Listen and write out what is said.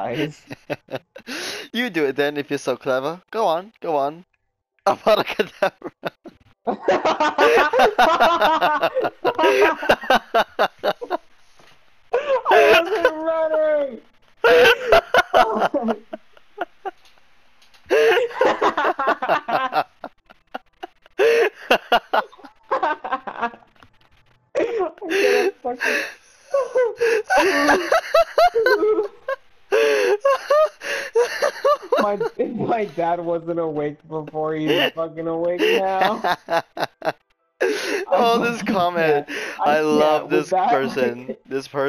eyes. you do it then if you're so clever. Go on, go on. Abracadabra. I wasn't running. I'm gonna fucking. My my dad wasn't awake before. He's fucking awake now. oh, this comment. I I love this person. This person.